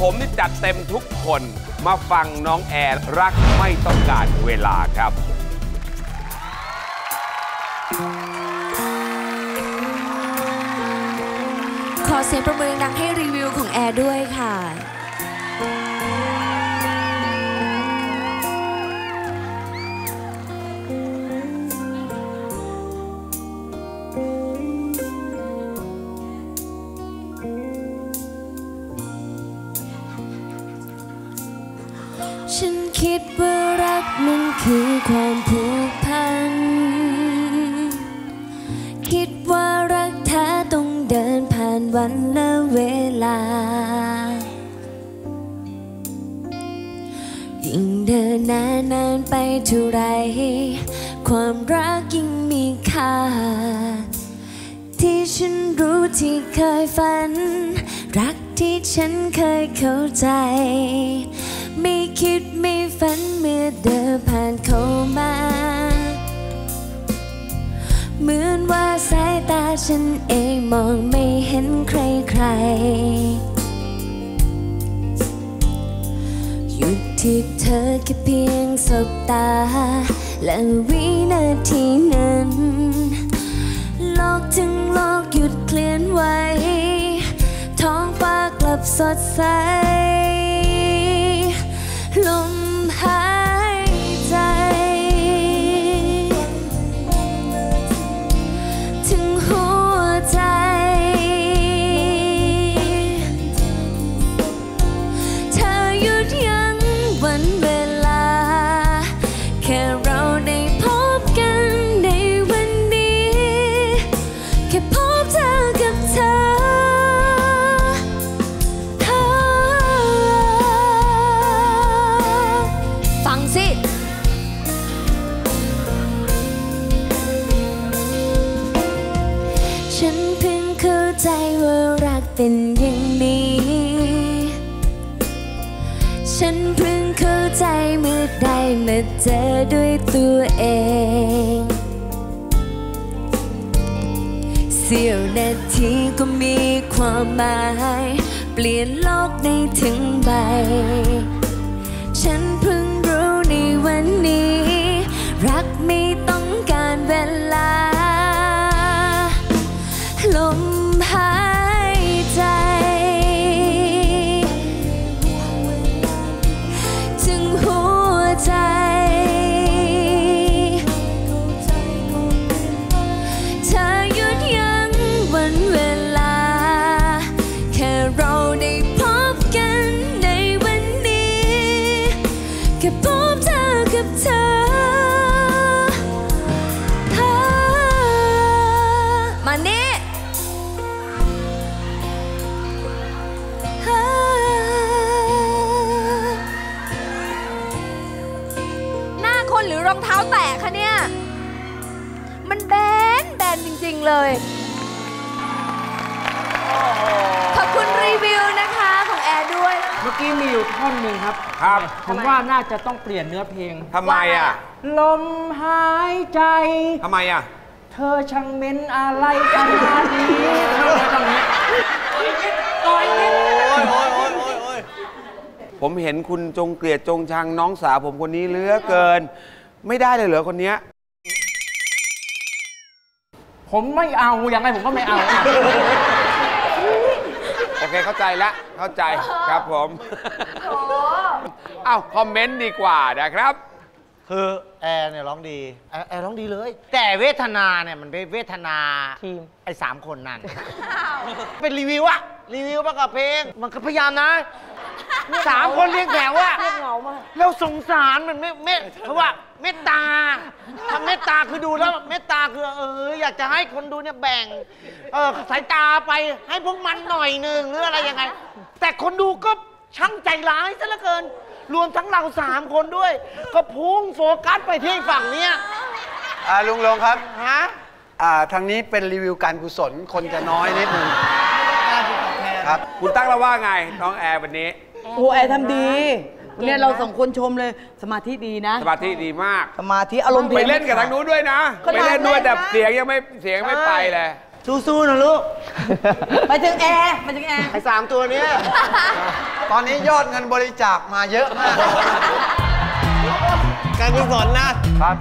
ผมนี่จัดเต็มทุกคนมาฟังน้องแอร์รักไม่ต้องการเวลาครับขอเสียงประมือดังให้รีวิวของแอร์ด้วยค่ะ ว่ารักมันคือความผูกพัน คิดว่ารักแท้ต้องเดินผ่านวันและเวลา ยิ่งเดินนานนานไปเท่าไร ความรักยิ่งมีค่า ที่ฉันรู้ที่เคยฝัน รักที่ฉันเคยเข้าใจ ไม่คิดไม่ฝันเมื่อเดินผ่านเข้ามา เหมือนว่าสายตาฉันเองมองไม่เห็นใครใครๆหยุดที่เธอแค่เพียงสบตา และวินาทีนั้นโลกทั้งโลกหยุดเคลื่อนไหวท้องฟ้ากลับสดใส เป็นอย่างนี้ ฉันเพิ่งเข้าใจเมื่อได้มาเจอด้วยตัวเอง เสี้ยวนาทีก็มีความหมาย เปลี่ยนโลกในถึงใบ ฉันเพิ่ง ค่พบเธอกับเธอมานี่เธอหน้าคนหรือรองเท้าแตกคะเนี่ย มันแบน แบนจริง ๆ เลยขอบ มื่อกี้มีอยู่ท่อนหนึ่งครับ ครับ ผมว่าน่าจะต้องเปลี่ยนเนื้อเพลงทำไมอะ ลมหายใจทำไมอะ เธอช่างเม้นอะไรขนาดนี้ตรงนี้ตรงนี้ผมเห็นคุณจงเกลียดจงชังน้องสาวผมคนนี้เหลือเกิน ไม่ได้เลยเหรอคนเนี้ยผมไม่เอายังไงผมก็ไม่เอาโอ เคเข้าใจแล้วเข้าใจครับผมเอ้า comment ดีกว่านะครับ คือแอร์เนี่ยร้องดีแอร์แอร์ร้องดีเลย แต่เวทนาเนี่ยมันเป็นเวทนาทีม ไอ้สามคนนั่นเป็นรีวิวอะรีวิวประกอบเพลง มันก็พยายามนะ สามคนเรียงแถวอะแล้วสงสารมันไม่เมเพราะว่าเมตตาทำเมตตาคือดูแล้วเมตตาคือเอออยากจะให้คนดูเนี่ยแบ่งเออสายตาไปให้พวกมันหน่อยหนึ่งหรืออะไรยังไง แต่คนดูก็ช่างใจร้ายซะเหลือเกิน รวมทั้งเราสามคนด้วย ก็พุ่งโฟกัสไปที่ฝั่งเนี้ยอ่าลุงลงครับฮะอ่าทางนี้เป็นรีวิวการกุศลคนจะน้อยนิดนึงครับ คุณตั้งแล้วว่าไงน้องแอร์วันนี้ โอ้แอร์ทำดีเนี่ยเราสองคนชมเลยสมาธิดีนะ สมาธิดีมาก สมาธิอารมณ์ดีไปเล่นกับทางนู้นด้วยนะ ไปเล่นด้วยแต่เสียงยังไม่เสียงไม่ไปเลยสู้ๆนะลูก ไปถึงแอร์ไปถึงแอร์ไอ้สามตัวเนี้ยตอนนี้ยอดเงินบริจาคมาเยอะมาก การกุศลนะครับ